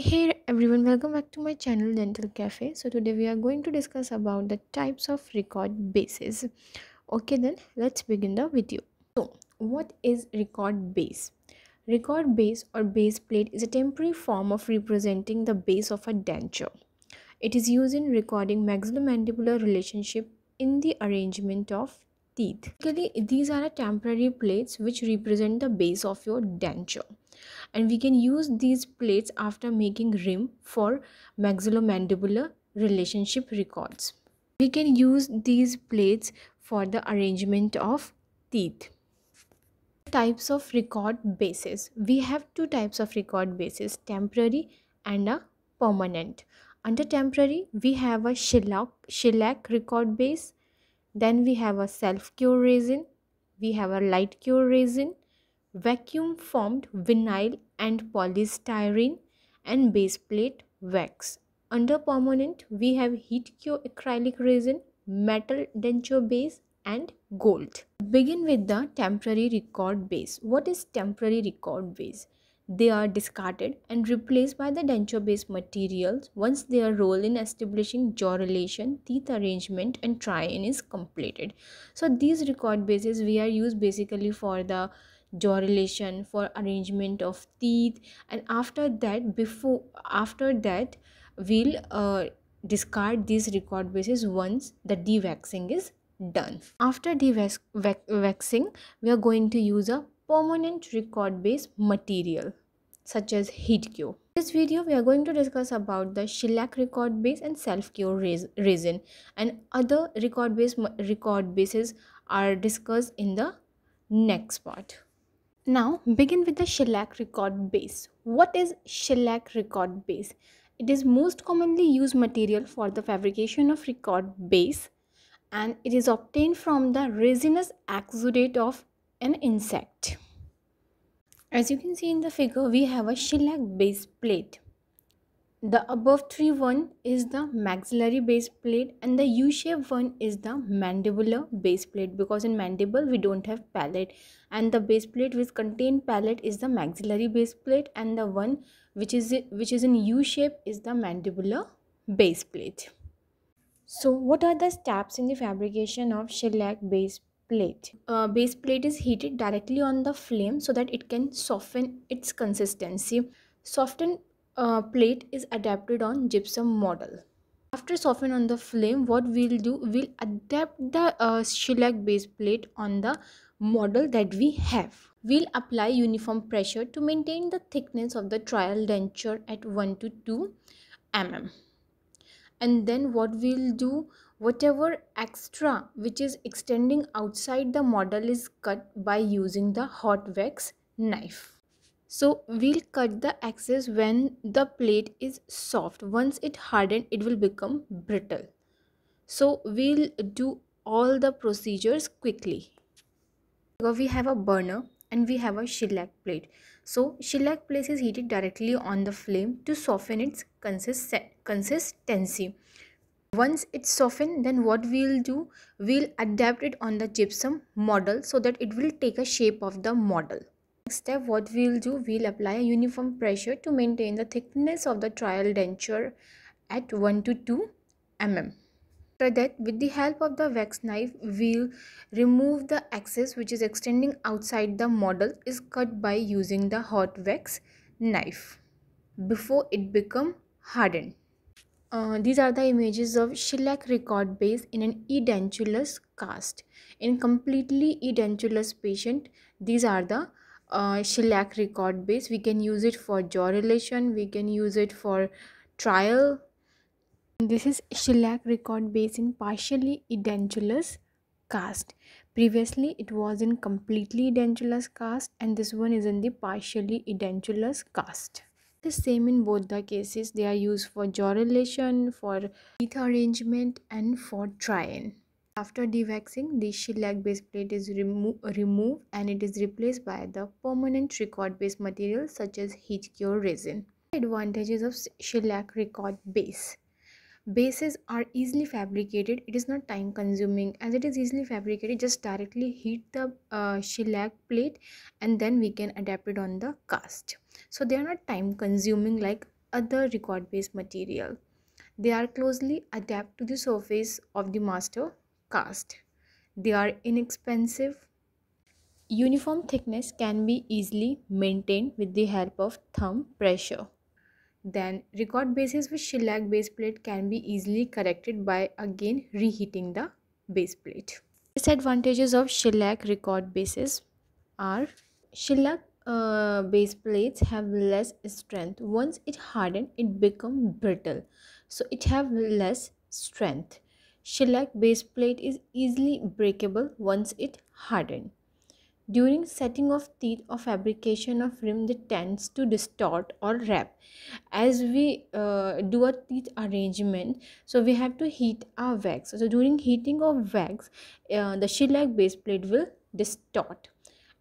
Hey everyone, welcome back to my channel Dental Cafe. So today we are going to discuss about the types of record bases. Okay then, let's begin the video. So, what is record base? Record base or base plate is a temporary form of representing the base of a denture. It is used in recording maxillomandibular relationship in the arrangement of teeth. Basically, these are a temporary plates which represent the base of your denture and we can use these plates after making rim for maxillomandibular relationship records. We can use these plates for the arrangement of teeth. Types of record bases. We have two types of record bases, temporary and a permanent. Under temporary, we have a shellac, shellac record base. Then we have a self-cure resin. We have a light cure resin vacuum formed vinyl and polystyrene and base plate wax. Under permanent, we have heat cure acrylic resin, metal denture base and gold. Begin with the temporary record base. What is temporary record base? They are discarded and replaced by the denture base materials once their role in establishing jaw relation, teeth arrangement and try-in is completed. So these record bases we are used basically for the jaw relation for arrangement of teeth. And after that before after that we'll uh, discard these record bases once the dewaxing is done. After dewaxing we are going to use a permanent record base material such as heat cure. In this video we are going to discuss about the shellac record base and self cure resin and other record base record bases are discussed in the next part now begin with the shellac record base. What is shellac record base? It is most commonly used material for the fabrication of record base and it is obtained from the resinous exudate of an insect. As you can see in the figure, we have a shellac base plate. The above three one is the maxillary base plate and the U-shaped one is the mandibular base plate because in mandible we don't have palate and the base plate which contain palate is the maxillary base plate and the one which is which is in U shape is the mandibular base plate. So what are the steps in the fabrication of shellac base plate? Uh, base plate is heated directly on the flame so that it can soften its consistency. Soften uh, plate is adapted on gypsum model. After soften on the flame, what we'll do, we'll adapt the uh, shellac base plate on the model that we have. We'll apply uniform pressure to maintain the thickness of the trial denture at 1 to 2 mm. And then what we'll do, whatever extra which is extending outside the model is cut by using the hot wax knife so we'll cut the excess when the plate is soft. Once it hardened it will become brittle. So we'll do all the procedures quickly. We have a burner and we have a shellac plate. So shellac plate is heated directly on the flame to soften its consist consistency. Once it's softened then what we'll do we'll adapt it on the gypsum model so that it will take a shape of the model Next step what we'll do we'll apply a uniform pressure to maintain the thickness of the trial denture at 1 to 2 mm. After that with the help of the wax knife we'll remove the excess which is extending outside the model is cut by using the hot wax knife before it become hardened. Uh, these are the images of shellac record base in an edentulous cast. In completely edentulous patient, these are the uh, shellac record base. We can use it for jaw relation we can use it for trial. This is shellac record base in partially edentulous cast. Previously it was in completely edentulous cast and this one is in the partially edentulous cast. The same in both the cases. They are used for jaw relation for teeth arrangement and for try-in after dewaxing, the shellac base plate is remo removed and it is replaced by the permanent record base material such as heat cure resin. Advantages of shellac record base. Bases are easily fabricated. It is not time consuming as it is easily fabricated. Just directly heat the uh, shellac plate and then we can adapt it on the cast. So they are not time consuming like other record base material. They are closely adapt to the surface of the master cast. They are inexpensive. Uniform thickness can be easily maintained with the help of thumb pressure. Then record bases with shellac base plate can be easily corrected by again reheating the base plate. Disadvantages of shellac record bases are shellac uh, base plates have less strength. Once it harden, it become brittle. So it have less strength. Shellac base plate is easily breakable once it hardened. During setting of teeth or fabrication of rim, it tends to distort or wrap. As we uh, do a teeth arrangement, so we have to heat our wax. So during heating of wax, uh, the shellac base plate will distort.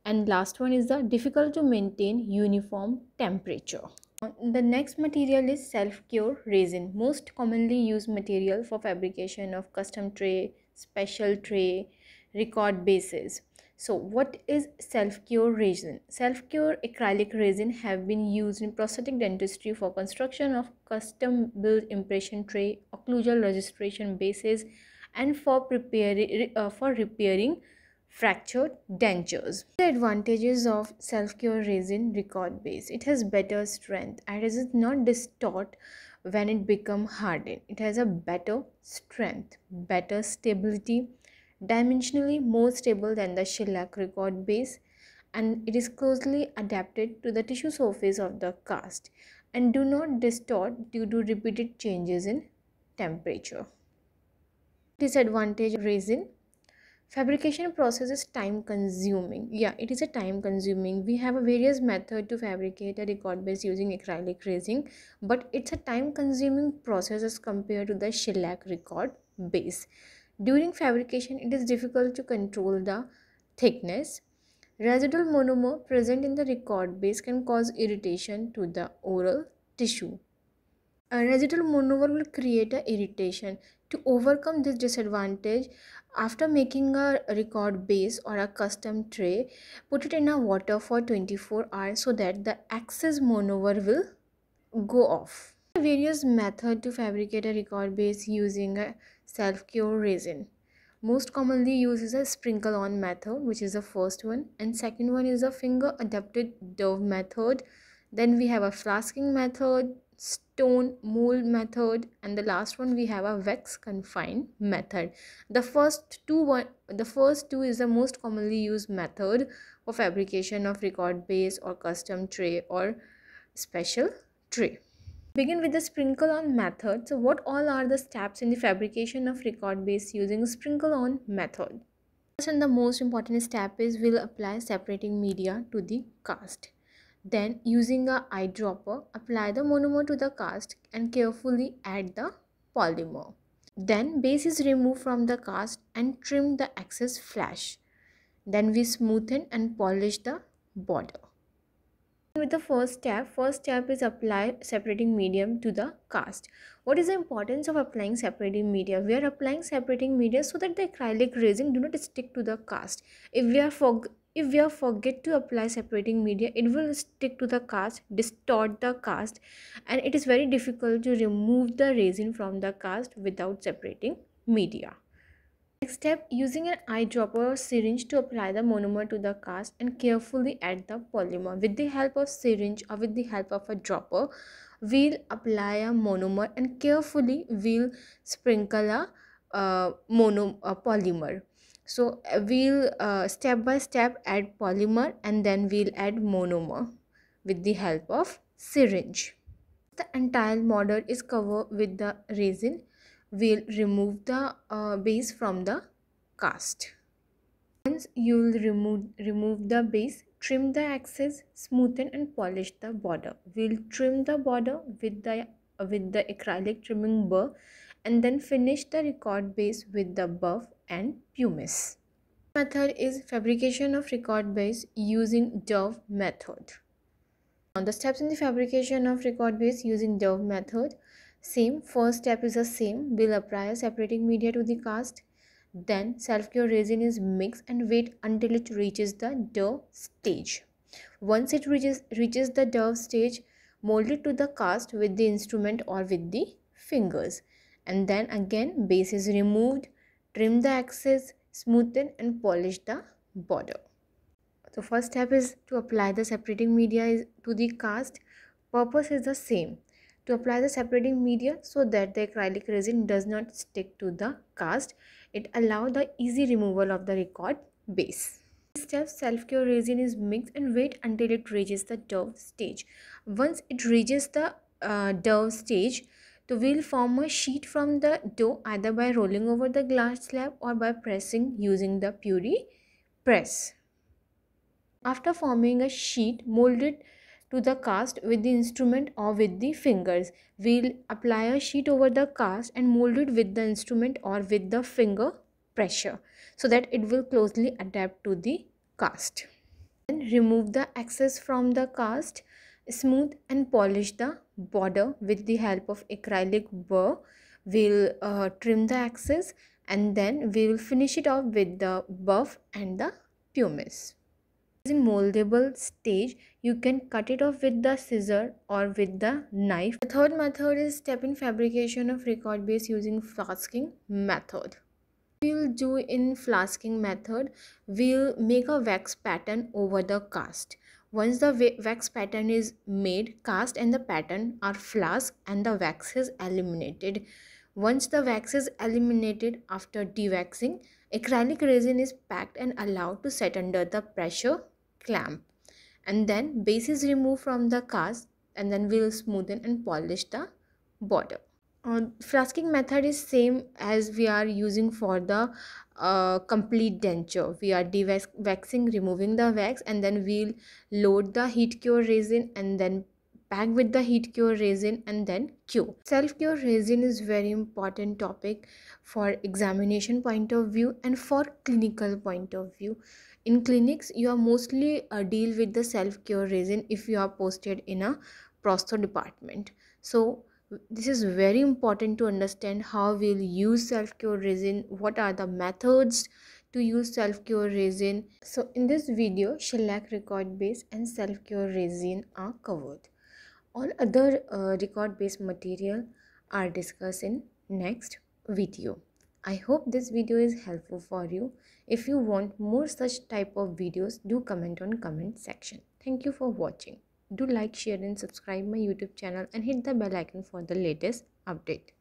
And last one is the difficult to maintain uniform temperature. The next material is self-cure resin. Most commonly used material for fabrication of custom tray, special tray, record bases so what is self-cure resin? Self-cure acrylic resin have been used in prosthetic dentistry for construction of custom built impression tray, occlusal registration bases and for preparing uh, for repairing fractured dentures. The advantages of self-cure resin record base. It has better strength and does not distort when it become hardened. It has a better strength, better stability, dimensionally more stable than the shellac record base and it is closely adapted to the tissue surface of the cast and do not distort due to repeated changes in temperature. Disadvantage resin fabrication process is time consuming yeah it is a time consuming we have a various method to fabricate a record base using acrylic resin but it's a time consuming process as compared to the shellac record base during fabrication, it is difficult to control the thickness. Residual monomer present in the record base can cause irritation to the oral tissue. A residual monomer will create a irritation. To overcome this disadvantage, after making a record base or a custom tray, put it in a water for 24 hours so that the excess monomer will go off. Various method to fabricate a record base using a self-cure resin most commonly used is a sprinkle on method which is the first one and second one is a finger adapted dough method then we have a flasking method stone mold method and the last one we have a wax confined method the first two one the first two is the most commonly used method for fabrication of record base or custom tray or special tray Begin with the sprinkle on method. So what all are the steps in the fabrication of record base using sprinkle on method? First and the most important step is we'll apply separating media to the cast. Then using a eyedropper, apply the monomer to the cast and carefully add the polymer. Then base is removed from the cast and trim the excess flash. Then we smoothen and polish the border with the first step first step is apply separating medium to the cast what is the importance of applying separating media we are applying separating media so that the acrylic resin do not stick to the cast if we are for if we forget to apply separating media it will stick to the cast distort the cast and it is very difficult to remove the resin from the cast without separating media Next step, using an eyedropper or syringe to apply the monomer to the cast and carefully add the polymer. With the help of syringe or with the help of a dropper, we'll apply a monomer and carefully we'll sprinkle a uh, mono polymer. So we'll uh, step by step add polymer and then we'll add monomer with the help of syringe. The entire model is covered with the resin. We'll remove the uh, base from the cast. Once you'll remove remove the base trim the excess smoothen and polish the border. We'll trim the border with the uh, with the acrylic trimming burr and then finish the record base with the buff and pumice method is fabrication of record base using dough method now the steps in the fabrication of record base using dough method same, first step is the same. We'll apply separating media to the cast. Then self-cure resin is mixed and wait until it reaches the dough stage. Once it reaches, reaches the dough stage, mold it to the cast with the instrument or with the fingers and then again base is removed. Trim the axis smoothen and polish the border. So first step is to apply the separating media to the cast. Purpose is the same. To apply the separating media so that the acrylic resin does not stick to the cast it allow the easy removal of the record base. Step self-cure resin is mixed and wait until it reaches the dough stage. Once it reaches the uh, dough stage we'll form a sheet from the dough either by rolling over the glass slab or by pressing using the puree press. After forming a sheet, mold it to the cast with the instrument or with the fingers. We'll apply a sheet over the cast and mold it with the instrument or with the finger pressure so that it will closely adapt to the cast. Then remove the excess from the cast smooth and polish the border with the help of acrylic burr we'll uh, trim the axis and then we will finish it off with the buff and the pumice. In moldable stage. You can cut it off with the scissor or with the knife. The third method is step in fabrication of record base using flasking method. We'll do in flasking method. We'll make a wax pattern over the cast once the wax pattern is made, cast and the pattern are flask and the wax is eliminated. Once the wax is eliminated after dewaxing, acrylic resin is packed and allowed to set under the pressure clamp. And then base is removed from the cast and then we'll smoothen and polish the border. Uh, flasking method is same as we are using for the uh, complete denture. We are de-waxing removing the wax and then we'll load the heat cure resin and then pack with the heat cure resin and then cure. Self cure resin is very important topic for examination point of view and for clinical point of view. In clinics you are mostly uh, deal with the self cure resin if you are posted in a prostho department. So this is very important to understand how we'll use self-cure resin what are the methods to use self-cure resin. So in this video shellac record base and self-cure resin are covered. All other uh, record based material are discussed in next video. I hope this video is helpful for you. If you want more such type of videos do comment on comment section. Thank you for watching do like share and subscribe my youtube channel and hit the bell icon for the latest update